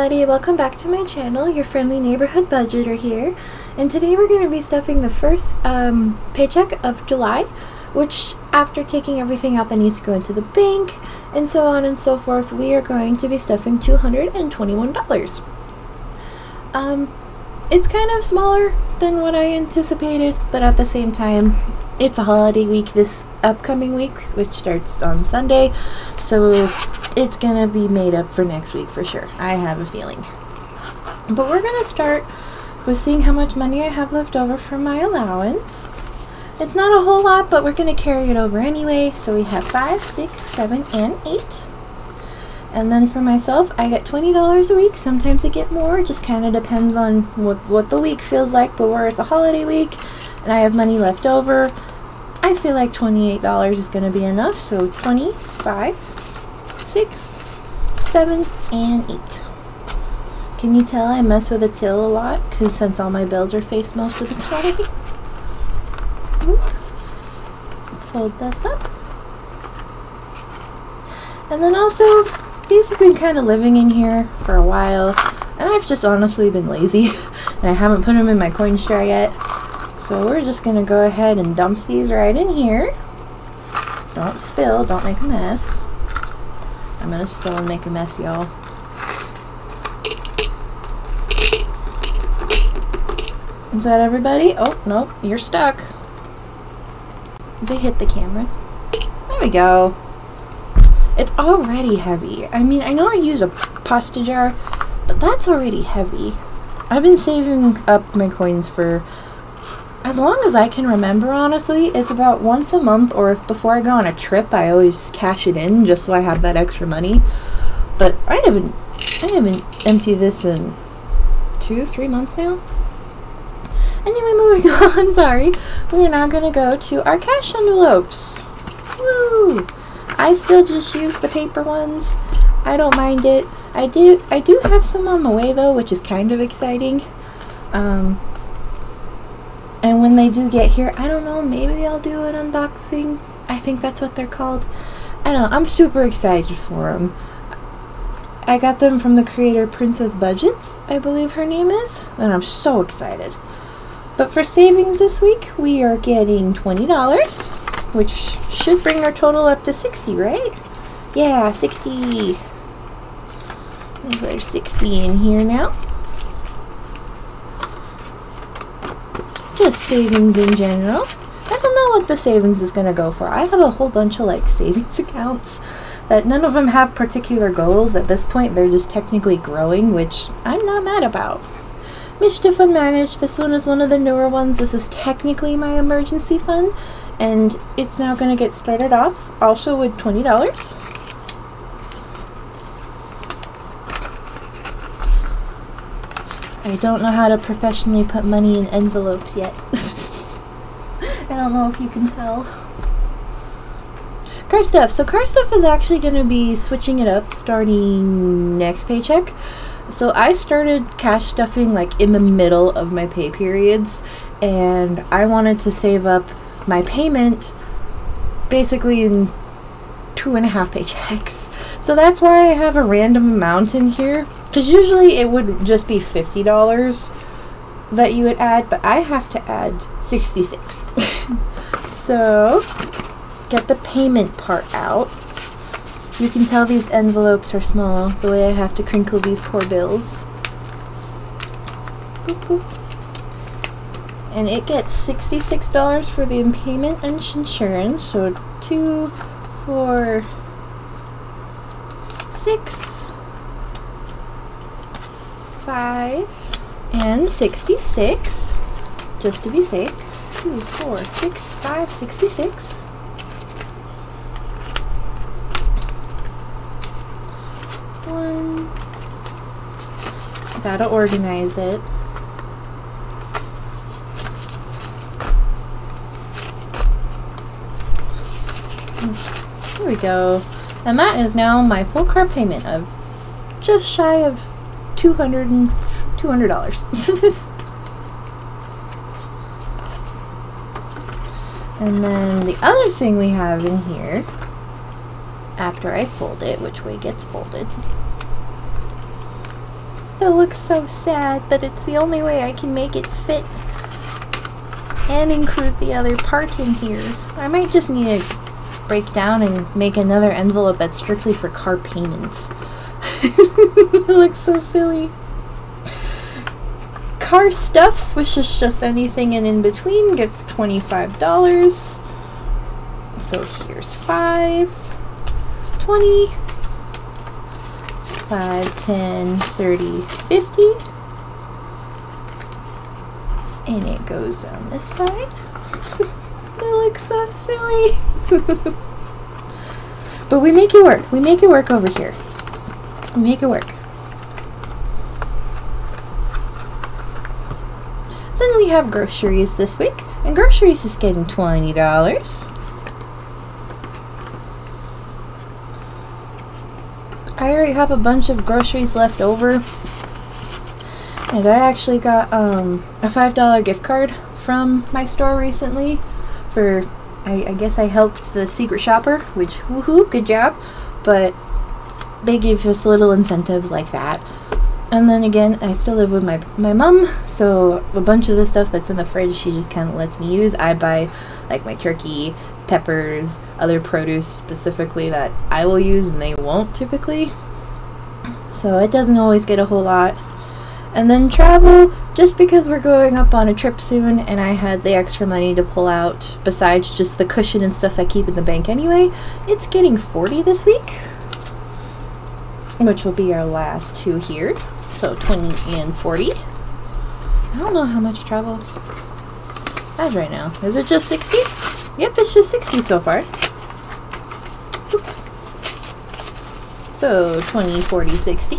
everybody, welcome back to my channel. Your friendly neighborhood budgeter here. And today we're going to be stuffing the first um, paycheck of July, which after taking everything out that needs to go into the bank and so on and so forth, we are going to be stuffing $221. Um, it's kind of smaller than what I anticipated, but at the same time, it's a holiday week this upcoming week, which starts on Sunday, so it's gonna be made up for next week for sure. I have a feeling. But we're gonna start with seeing how much money I have left over for my allowance. It's not a whole lot, but we're gonna carry it over anyway. So we have five, six, seven, and eight. And then for myself, I get $20 a week. Sometimes I get more. It just kind of depends on what, what the week feels like. But where it's a holiday week and I have money left over, I feel like $28 is going to be enough. So 25, 6, 7, and 8. Can you tell I mess with a till a lot? Because since all my bills are faced most of the time. Fold this up. And then also, these have been kind of living in here for a while. And I've just honestly been lazy. and I haven't put them in my coin jar yet. So we're just going to go ahead and dump these right in here. Don't spill, don't make a mess. I'm going to spill and make a mess, y'all. Is that everybody? Oh, nope, you're stuck. Does it hit the camera? There we go. It's already heavy. I mean, I know I use a pasta jar, but that's already heavy. I've been saving up my coins for as long as I can remember, honestly. It's about once a month, or if before I go on a trip, I always cash it in just so I have that extra money. But I haven't, I haven't emptied this in two, three months now. Anyway, moving on, sorry. We are now going to go to our cash envelopes. Woo! I still just use the paper ones. I don't mind it. I do I do have some on the way though, which is kind of exciting. Um, and when they do get here, I don't know, maybe I'll do an unboxing. I think that's what they're called. I don't know, I'm super excited for them. I got them from the creator Princess Budgets, I believe her name is, and I'm so excited. But for savings this week, we are getting $20, which should bring our total up to 60, right? Yeah, 60. There's 60 in here now. Just savings in general. I don't know what the savings is going to go for. I have a whole bunch of like savings accounts that none of them have particular goals. At this point, they're just technically growing, which I'm not mad about. Mischief Unmanaged. This one is one of the newer ones. This is technically my emergency fund, and it's now going to get started off also with $20. I don't know how to professionally put money in envelopes yet. I don't know if you can tell. Car stuff. So car stuff is actually going to be switching it up starting next paycheck. So I started cash stuffing like in the middle of my pay periods and I wanted to save up my payment basically in two and a half paychecks. So that's why I have a random amount in here. Because usually it would just be $50 that you would add, but I have to add 66 So get the payment part out. You can tell these envelopes are small, the way I have to crinkle these poor bills. Boop, boop. And it gets $66 for the payment and insurance. So two, four, six, five, and 66. Just to be safe. Two, four, six, five, 66. one. Gotta organize it. There we go. And that is now my full car payment of just shy of 200 and $200. and then the other thing we have in here after I fold it, which way gets folded, That looks so sad, but it's the only way I can make it fit and include the other part in here. I might just need to break down and make another envelope that's strictly for car payments. it looks so silly. Car which is just anything and in between, gets $25. So here's 5, 20, 5, 10, 30, 50. And it goes down this side. it looks so silly. but we make it work. We make it work over here. Make it work. Then we have groceries this week. And groceries is getting $20. I already have a bunch of groceries left over. And I actually got um, a $5 gift card from my store recently for, I, I, guess I helped the secret shopper, which, woohoo, good job. But they give us little incentives like that. And then again, I still live with my, my mom, so a bunch of the stuff that's in the fridge she just kind of lets me use. I buy like my turkey, peppers, other produce specifically that I will use and they won't typically. So it doesn't always get a whole lot. And then travel, just because we're going up on a trip soon and I had the extra money to pull out, besides just the cushion and stuff I keep in the bank anyway, it's getting 40 this week. Which will be our last two here. So 20 and 40. I don't know how much travel has right now. Is it just 60? Yep, it's just 60 so far. So 20, 40, 60.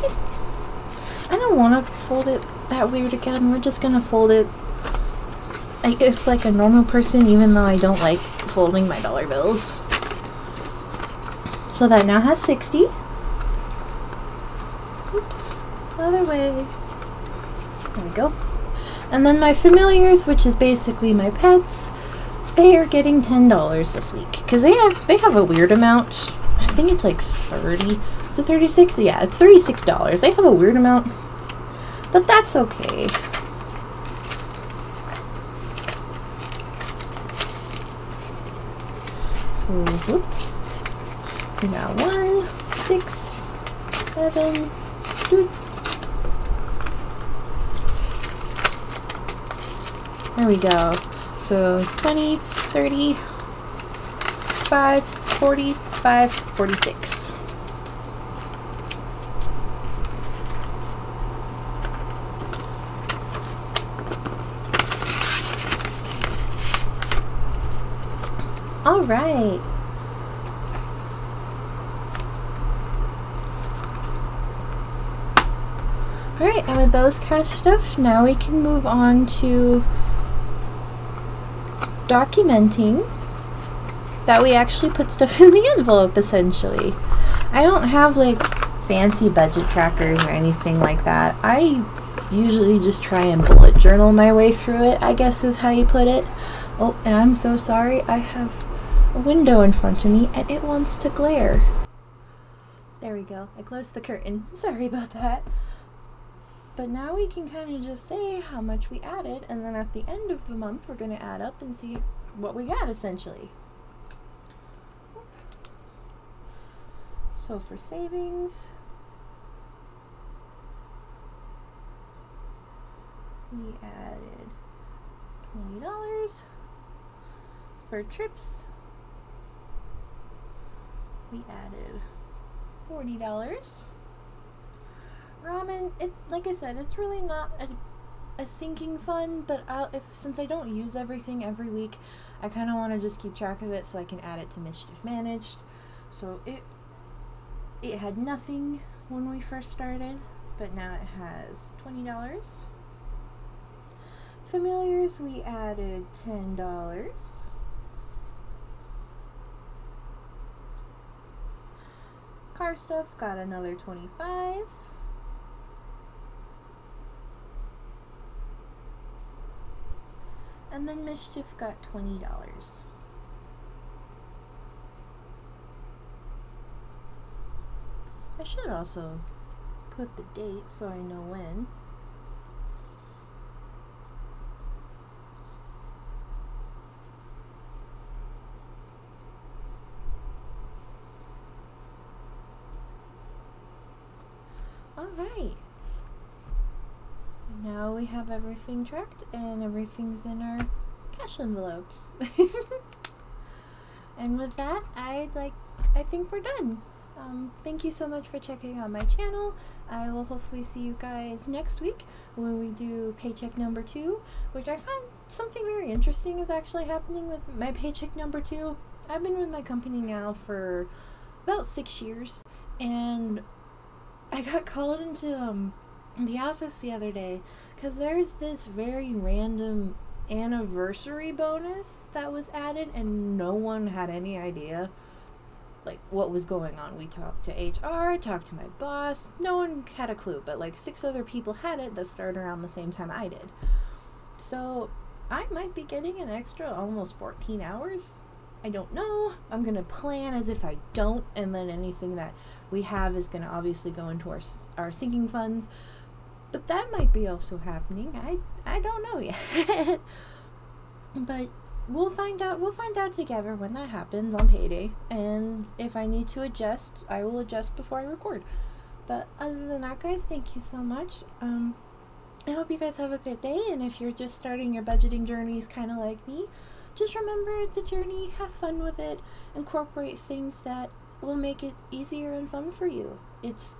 I don't want to fold it that weird again. We're just going to fold it I guess like a normal person even though I don't like folding my dollar bills. So that now has 60. Other way. There we go. And then my familiars, which is basically my pets, they are getting ten dollars this week because they have they have a weird amount. I think it's like thirty. Is it thirty six? Yeah, it's thirty six dollars. They have a weird amount, but that's okay. So whoop, we got one, six, seven, two. There we go. So 20, 30, 5, 40, 5, 46. All right. Alright, and with those cash stuff, now we can move on to documenting that we actually put stuff in the envelope essentially. I don't have like fancy budget trackers or anything like that. I usually just try and bullet journal my way through it, I guess is how you put it. Oh, and I'm so sorry. I have a window in front of me and it wants to glare. There we go. I closed the curtain. Sorry about that. But now we can kind of just say how much we added, and then at the end of the month, we're going to add up and see what we got essentially. So for savings, we added $20. For trips, we added $40 ramen, it like I said, it's really not a, a sinking fund, but I'll, if since I don't use everything every week, I kind of want to just keep track of it so I can add it to Mischief Managed. So it it had nothing when we first started, but now it has twenty dollars. Familiars, we added ten dollars. Car stuff got another 25 And then Mischief got $20. I should also put the date so I know when. Alright. Now we have everything tracked and everything's in our cash envelopes. and with that, I'd like, I think we're done. Um, thank you so much for checking out my channel. I will hopefully see you guys next week when we do paycheck number two, which I found something very interesting is actually happening with my paycheck number two. I've been with my company now for about six years, and I got called into um, the office the other day because there's this very random anniversary bonus that was added, and no one had any idea like what was going on. We talked to HR, talked to my boss. No one had a clue, but like six other people had it that started around the same time I did. So I might be getting an extra almost 14 hours. I don't know. I'm going to plan as if I don't, and then anything that we have is going to obviously go into our, our sinking funds. But that might be also happening. I, I don't know yet. but we'll find out we'll find out together when that happens on payday. And if i need to adjust i will adjust before i record. But other than that guys thank you so much. Um i hope you guys have a good day. And if you're just starting your budgeting journeys kind of like me just remember it's a journey. Have fun with it. Incorporate things that will make it easier and fun for you. It's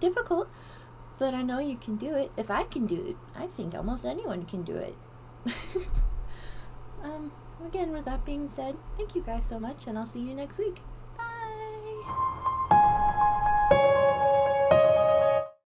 difficult but i know you can do it if i can do it i think almost anyone can do it Um, again, with that being said, thank you guys so much, and I'll see you next week.